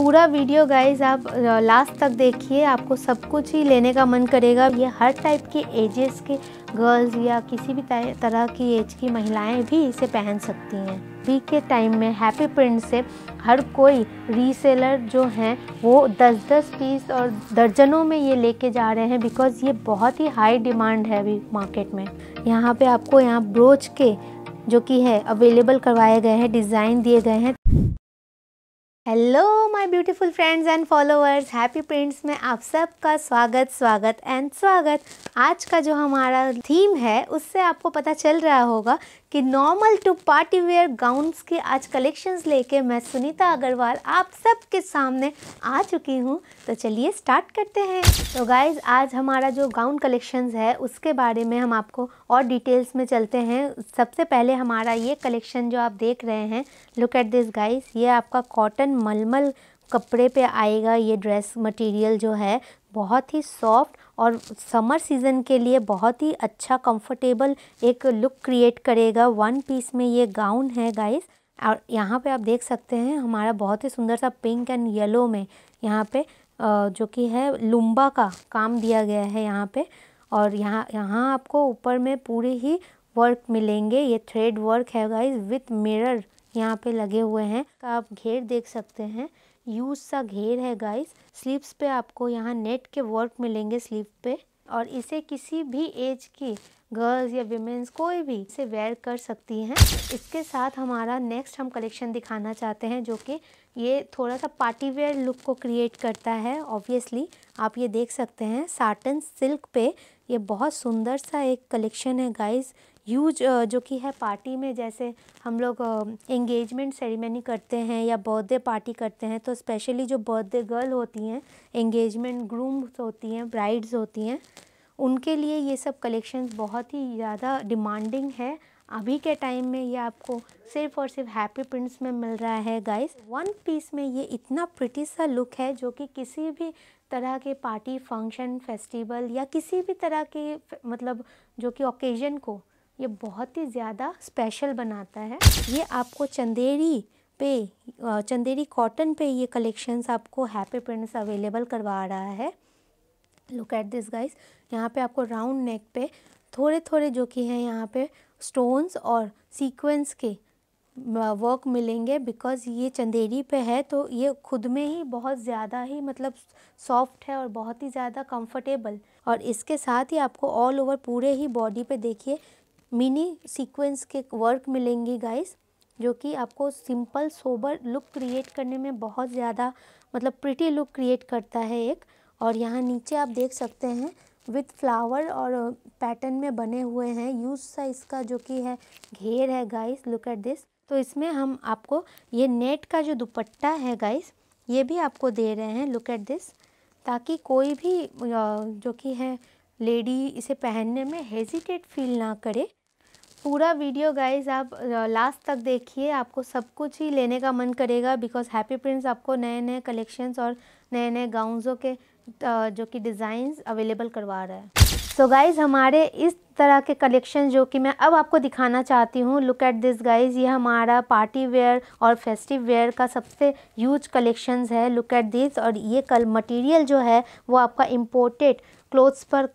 पूरा video guys आप last तक देखिए। आपको सब कुछ ही लेने का मन करेगा। ये हर टाइप के एजेस के गर्ल्स या किसी भी तरह की एज की महिलाएँ भी इसे पहन सकती हैं। वीक के टाइम में हैप्पी प्रिंट से हर कोई रीसेलर जो हैं, वो 10-10 पीस और दर्जनों में ये लेके जा रहे हैं बिकॉज़ ये बहुत ही हाई डिमांड है अभी मार्केट में। यहाँ पे आपको यहाँ ब्रोच के जो कि है अवेलेबल करवाए गए हैं डिज़ाइन दिए गए हैं। Hello my beautiful friends and followers Happy Prints में आप सबका स्वागत स्वागत एंड स्वागत। आज का जो हमारा थीम है, उससे आपको पता चल रहा होगा कि normal to party wear gowns के आज कलेक्शंस लेके मैं सुनीता अग्रवाल आप सबके सामने आ चुकी हूँ। तो चलिए स्टार्ट करते हैं। तो गाइज़ आज हमारा जो गाउन कलेक्शंस है, उसके बारे में हम आपको और डिटेल्स में चलते हैं। सबसे पहले हमारा ये कलेक्शन जो आप देख रहे हैं लुक एट दिस गाइज़ ये आपका कॉटन मलमल कपड़े पे आएगा ये ड्रेस मटेरियल जो है, बहुत ही सॉफ्ट और समर सीज़न के लिए बहुत ही अच्छा कंफर्टेबल एक लुक क्रिएट करेगा। वन पीस में ये गाउन है गाइस और यहाँ पे आप देख सकते हैं हमारा बहुत ही सुंदर सा पिंक एंड येलो में यहाँ पे जो कि है लुम्बा का काम दिया गया है यहाँ पे। और यहाँ यहाँ आपको ऊपर में पूरे ही वर्क मिलेंगे। ये थ्रेड वर्क है गाइस विथ मिरर यहाँ पे लगे हुए हैं। आप घेर देख सकते हैं। यूज़ सा घेर है गाइस स्लीव्स पे आपको यहाँ नेट के वर्क मिलेंगे स्लीव पे। और इसे किसी भी एज की गर्ल्स या विमेंस कोई भी इसे वेयर कर सकती हैं। इसके साथ हमारा नेक्स्ट हम कलेक्शन दिखाना चाहते हैं, जो कि ये थोड़ा सा पार्टी वेयर लुक को क्रिएट करता है ऑब्वियसली आप ये देख सकते हैं साटन सिल्क पे। ये बहुत सुंदर सा एक कलेक्शन है गाइस यूज़ जो कि है पार्टी में, जैसे हम लोग एंगेजमेंट सेरेमनी करते हैं या बर्थडे पार्टी करते हैं तो स्पेशली जो बर्थडे गर्ल होती हैं एंगेजमेंट ग्रूम्स होती हैं ब्राइड्स होती हैं, उनके लिए ये सब कलेक्शंस बहुत ही ज़्यादा डिमांडिंग है। अभी के टाइम में ये आपको सिर्फ़ और सिर्फ़ हैप्पी प्रिंट्स में मिल रहा है गाइस वन पीस में ये इतना प्रिटी सा लुक है, जो कि किसी भी तरह के पार्टी फ़ंक्शन फेस्टिवल या किसी भी तरह के मतलब जो कि ओकेजन को ये बहुत ही ज़्यादा स्पेशल बनाता है। ये आपको चंदेरी पे चंदेरी कॉटन पे ये कलेक्शंस आपको हैप्पी प्रिंट्स अवेलेबल करवा रहा है। लुक एट दिस गाइस यहाँ पे आपको राउंड नेक पे थोड़े थोड़े जो कि हैं यहाँ पे स्टोन्स और सीक्वेंस के वर्क मिलेंगे बिकॉज़ ये चंदेरी पे है तो ये खुद में ही बहुत ज़्यादा ही मतलब सॉफ्ट है और बहुत ही ज़्यादा कंफर्टेबल और इसके साथ ही आपको ऑल ओवर पूरे ही बॉडी पे देखिए मिनी सीक्वेंस के वर्क मिलेंगी गाइस जो कि आपको सिंपल सोबर लुक क्रिएट करने में बहुत ज़्यादा मतलब प्रिटी लुक क्रिएट करता है एक। और यहाँ नीचे आप देख सकते हैं विथ फ्लावर और पैटर्न में बने हुए हैं। यूज़ सा इसका जो कि है, घेर है गाइस लुक एट दिस तो इसमें हम आपको ये नेट का जो दुपट्टा है गाइस ये भी आपको दे रहे हैं लुक एट दिस ताकि कोई भी जो कि है लेडी इसे पहनने में हेजिटेट फील ना करे। पूरा वीडियो गाइज़ आप लास्ट तक देखिए। आपको सब कुछ ही लेने का मन करेगा बिकॉज़ हैप्पी प्रिंट्स आपको नए नए कलेक्शंस और नए नए गाउन्सों के जो कि डिज़ाइंस अवेलेबल करवा रहा है। सो so गाइज़ हमारे इस तरह के कलेक्शन जो कि मैं अब आपको दिखाना चाहती हूँ लुक एट दिस गाइज़ ये हमारा पार्टी वेयर और फेस्टिव वेयर का सबसे यूज़ कलेक्शंस है लुक एट दिस और ये कल मटेरियल जो है, वो आपका इम्पोर्टेड क्लोथ्स पर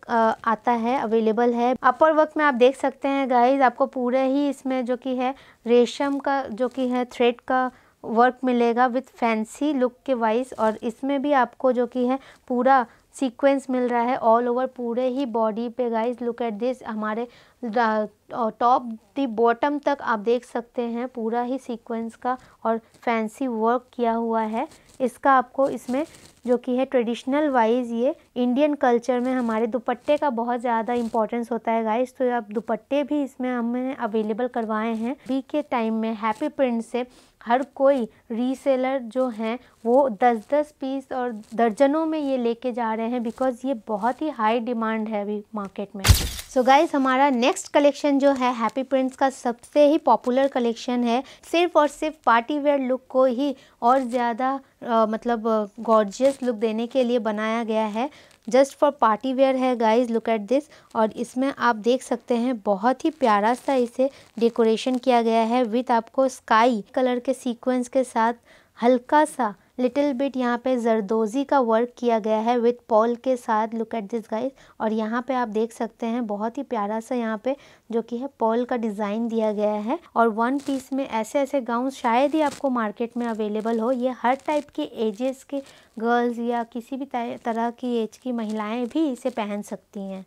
आता है अवेलेबल है। अपर वर्क में आप देख सकते हैं गाइज़ आपको पूरे ही इसमें जो कि है, रेशम का जो कि है थ्रेड का वर्क मिलेगा विथ फैंसी लुक के वाइज और इसमें भी आपको जो कि है, पूरा सीक्वेंस मिल रहा है ऑल ओवर पूरे ही बॉडी पे गाइस लुक एट दिस हमारे टॉप दी बॉटम तक आप देख सकते हैं पूरा ही सीक्वेंस का और फैंसी वर्क किया हुआ है। इसका आपको इसमें जो कि है ट्रेडिशनल वाइज ये इंडियन कल्चर में हमारे दुपट्टे का बहुत ज़्यादा इंपॉर्टेंस होता है गाइस तो आप दुपट्टे भी इसमें हमने अवेलेबल करवाए हैं। अभी के टाइम में हैप्पी प्रिंट से हर कोई रीसेलर जो हैं, वो दस दस पीस और दर्जनों में ये लेके जा रहे हैं बिकॉज़ ये बहुत ही हाई डिमांड है अभी मार्केट में। सो so गाइस हमारा नेक्स्ट कलेक्शन जो है हैप्पी प्रिंट्स का सबसे ही पॉपुलर कलेक्शन है। सिर्फ़ और सिर्फ़ पार्टी वेयर लुक को ही और ज़्यादा मतलब गॉर्जियस लुक देने के लिए बनाया गया है। जस्ट फॉर पार्टी वेयर है गाइज़ लुक एट दिस और इसमें आप देख सकते हैं, बहुत ही प्यारा सा इसे डेकोरेशन किया गया है विथ आपको स्काई कलर के सीक्वेंस के साथ, हल्का सा लिटिल बिट यहाँ पे जरदोजी का वर्क किया गया है विथ पॉल के साथ। लुक एट दिस गाइस और यहाँ पे आप देख सकते हैं, बहुत ही प्यारा सा यहाँ पे जो कि है पॉल का डिज़ाइन दिया गया है। और वन पीस में ऐसे ऐसे गाउन शायद ही आपको मार्केट में अवेलेबल हो। ये हर टाइप के एजेस के गर्ल्स या किसी भी तरह की एज की महिलाएँ भी इसे पहन सकती हैं।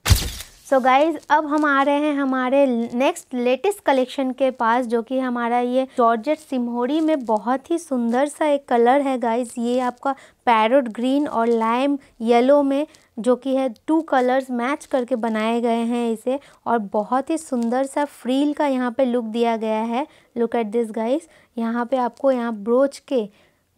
सो so गाइज़ अब हम आ रहे हैं हमारे नेक्स्ट लेटेस्ट कलेक्शन के पास, जो कि हमारा ये जॉर्जेट सिम्होरी में बहुत ही सुंदर सा एक कलर है गाइज़ ये आपका पैरोट ग्रीन और लाइम येलो में, जो कि है टू कलर्स मैच करके बनाए गए हैं इसे, और बहुत ही सुंदर सा फ्रील का यहाँ पे लुक दिया गया है. लुक एट दिस गाइज़ यहाँ पे आपको यहाँ ब्रोच के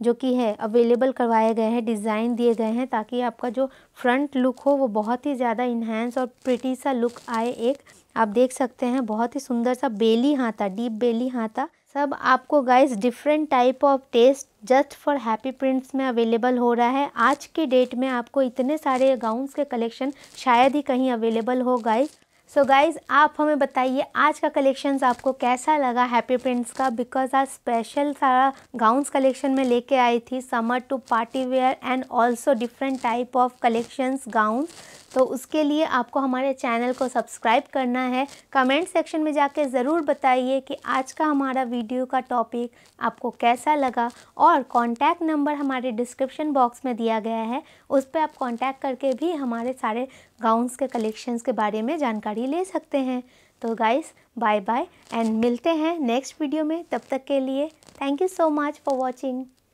जो कि है अवेलेबल करवाए गए हैं डिज़ाइन दिए गए हैं ताकि आपका जो फ्रंट लुक हो वो बहुत ही ज़्यादा इन्हेंस और प्रिटी सा लुक आए एक। आप देख सकते हैं, बहुत ही सुंदर सा बेली हाथा डीप बेली हाथा सब आपको guys different type of taste just for Happy Prints में अवेलेबल हो रहा है। आज के डेट में आपको इतने सारे गाउन्स के कलेक्शन शायद ही कहीं अवेलेबल हो गाइस सो so गाइज़ आप हमें बताइए, आज का कलेक्शंस आपको कैसा लगा हैप्पी प्रिंट्स का? बिकॉज़ आज स्पेशल सारा गाउन्स कलेक्शन में लेके आई थी summer to party wear and also different type of collections gowns तो उसके लिए आपको हमारे चैनल को सब्सक्राइब करना है। कमेंट सेक्शन में जाके ज़रूर बताइए कि आज का हमारा वीडियो का टॉपिक आपको कैसा लगा और कॉन्टैक्ट नंबर हमारे डिस्क्रिप्शन बॉक्स में दिया गया है। उस पर आप कॉन्टैक्ट करके भी हमारे सारे गाउन्स के कलेक्शंस के बारे में जानकारी ले सकते हैं। तो गाइस बाय बाय एंड मिलते हैं नेक्स्ट वीडियो में। तब तक के लिए thank you so much for watching